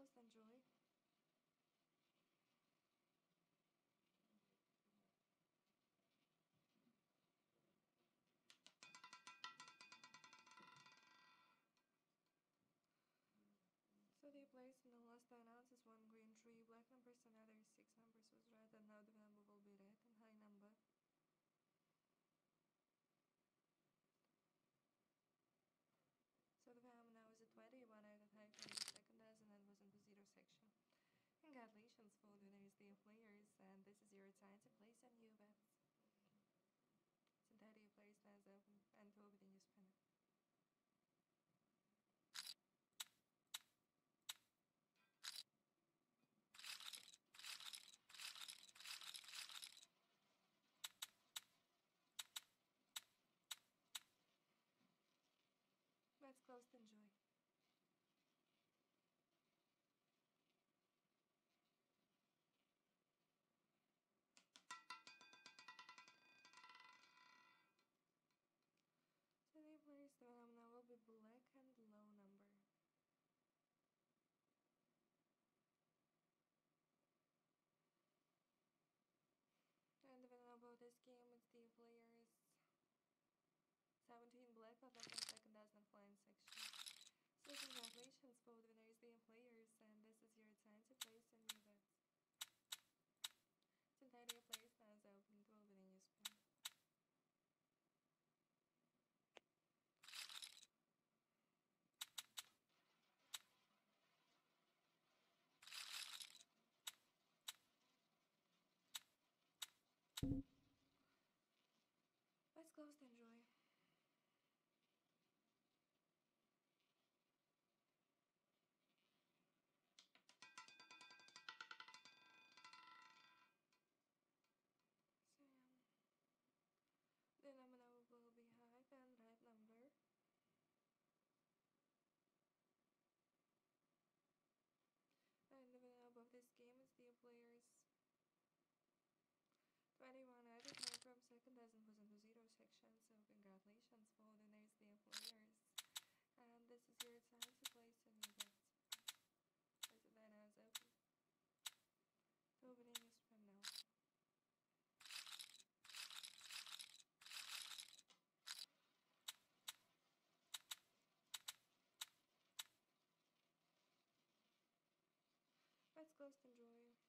closed, enjoy. So the place in the last 9 ounces, 1 green, 3 black numbers, another 6 numbers was red, and now the number will be red and high number. So the value now is a 20, one out of high from the second dozen and was in the zero section. Congratulations for the winners, the players, and this is your time to place a new bets. Since your player stands open and will be the new spinner. Let's close enjoy. Game is the players 17 black but left and second does not fly in section. So congratulations for the winners, the players, and this is your time to place a new bets. Since your player stands open, it will be the new spin. Players 21 out of 9 from second doesn't was in the zero section, so congratulations for the nice the players. And this is your time to place a new bet. Place it then as open. The opening is from now. Let's close enjoy.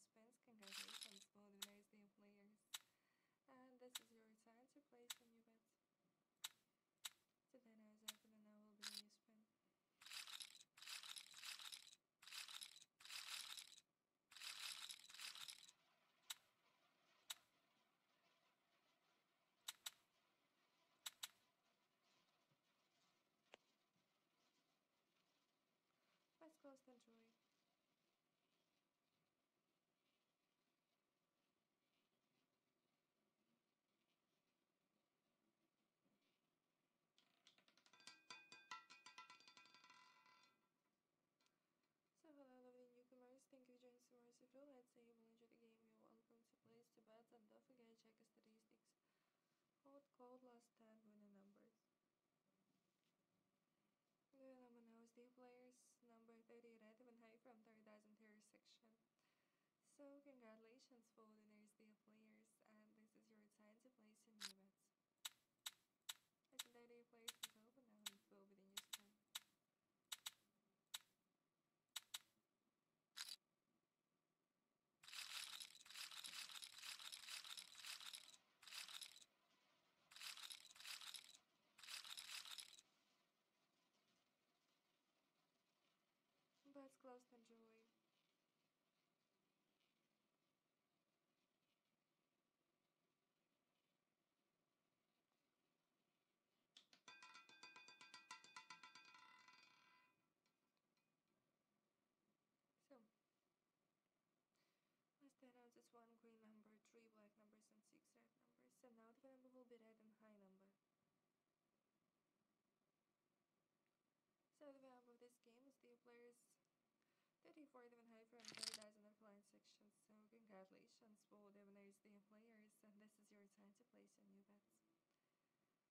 Spins. Congratulations for the nice the players. And this is your time to place a new bet. So then as after the now will be a new spin. Let's close the enjoy. Code last time with the numbers. The number now is the players number 30 red and high from 30,000 tier section. So congratulations for the next the players and this is your time to place your new bets. Legendary players is open now and it will be the new spin. Bets closed, enjoy. So, and now the number will be red and high number. So the value of this game is the players 34 even high from paradise and offline section. So congratulations for the winners, the players, and this is your time to place your new bets.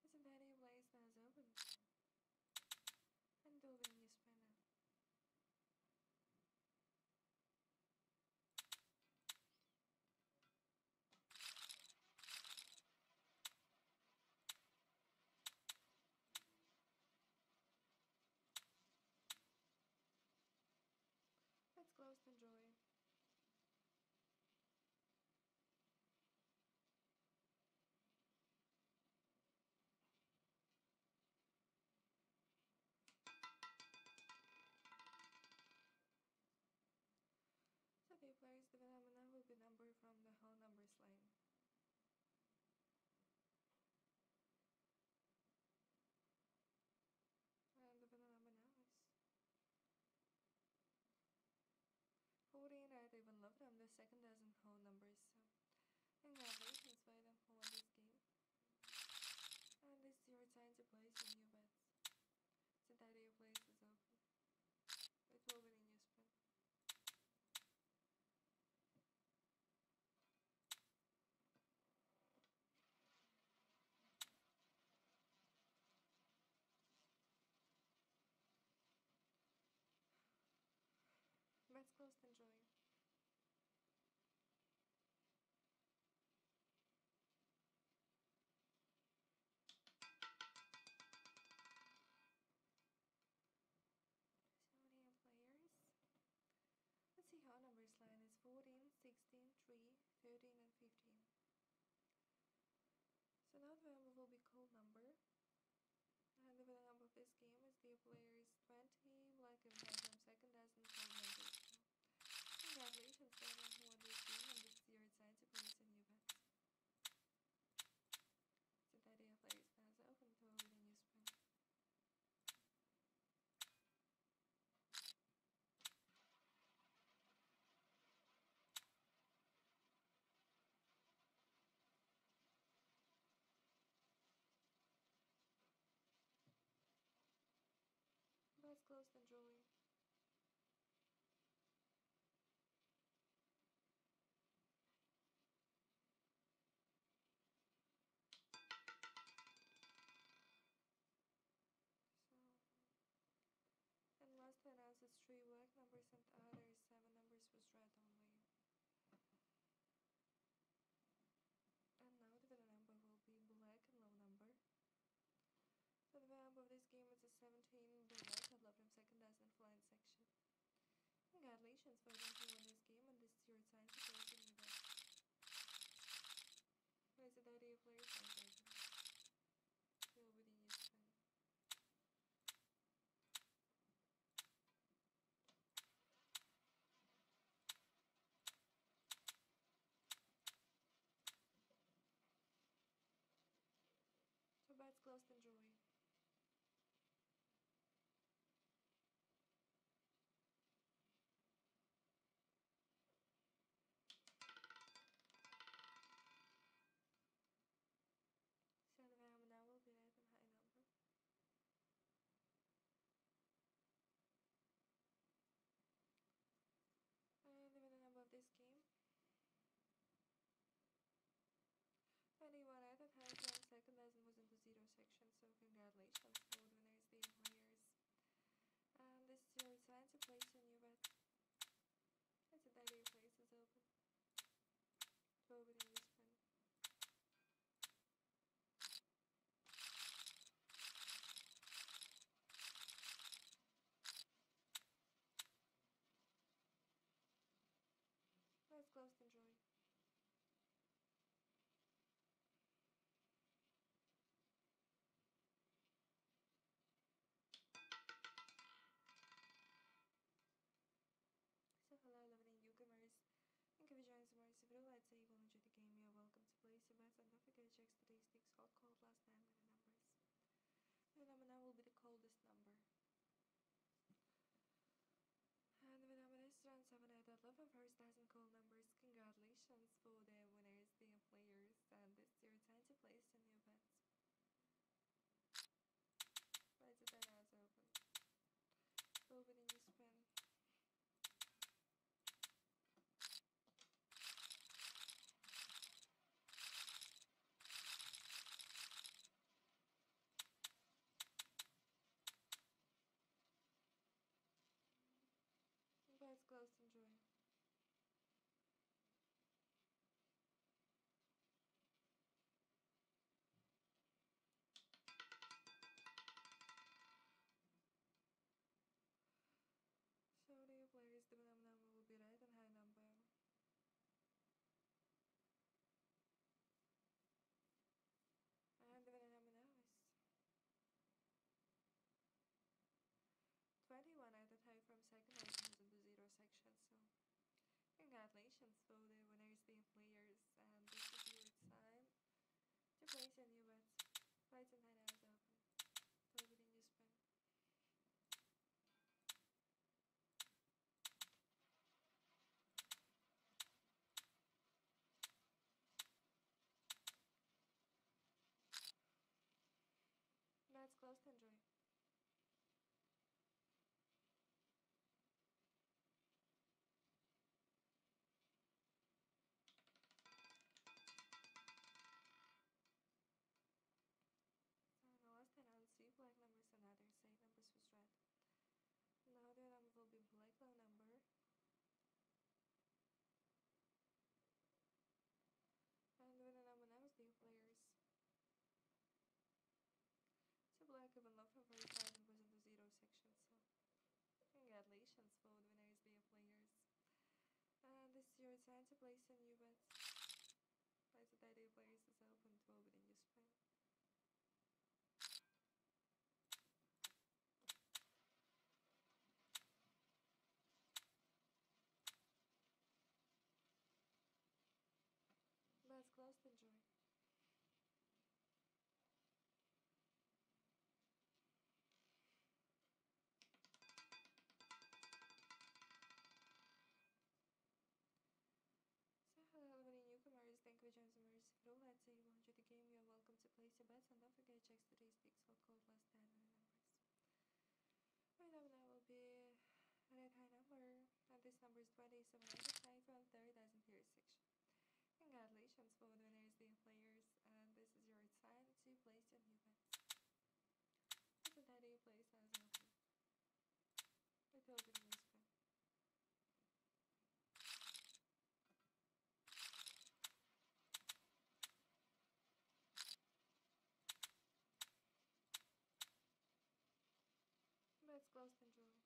Listen, Danny plays now is open. And do the new spin now. Let's close and enjoy. So the players the phenomena will be numbered from the whole numbers line. And the phenomena now is 14 I even love them. The second doesn't hold numbers, so. Congratulations by 3, 13, and 15. So now the number will be cold number. And the number of this game is the players 20, black and white from second dozen cold numbers. So congratulations to everyone who won this game and this is your time to place a new bet. So that the players pass open to open a new spin. Bets closed, enjoy. So, and last to announce is three black numbers and others seven numbers was red only. And now the winner number will be black and low number. So the number of this game is a 17 black and love from second dozen flying section. Who won this game and this is your time to play the new bet. Place the idea of players on open. Fill with the new spin. So bets closed, enjoy. So the now will be red and high number. And the winning number of this game. Anyone at that has one second dozen was in the zero section, so congratulations to all the winners, the players. And this is your time to place your new bet. It's a day your place is open. To open a new spin. Close, enjoy. So hello lovely newcomers. Thank you for joining tomorrow. If you like say you will enjoy the game, you're welcome to place your bets and don't forget to check statistics, hot cold last time with the numbers. The number now will be the coldest number. And the number is round 7 out of 11 first dozen cold numbers congratulations for the winners, the players, and the students and the place in the event. It's Santa Place in US. Why the daily place is open to open in Spain? Let's close the joint. verse 27 of the title, There Doesn't section. Congratulations, both winners, the players, and this is your time to place your new bets. What the title you placed as your play? It will be this one. Let's close and draw.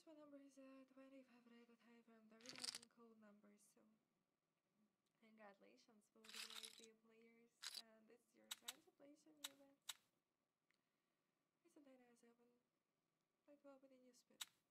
first one number is uh, 25 rated high from the really cold numbers, so congratulations for the you players, and it's your time to play some new It's a 9 7 like well within your spin.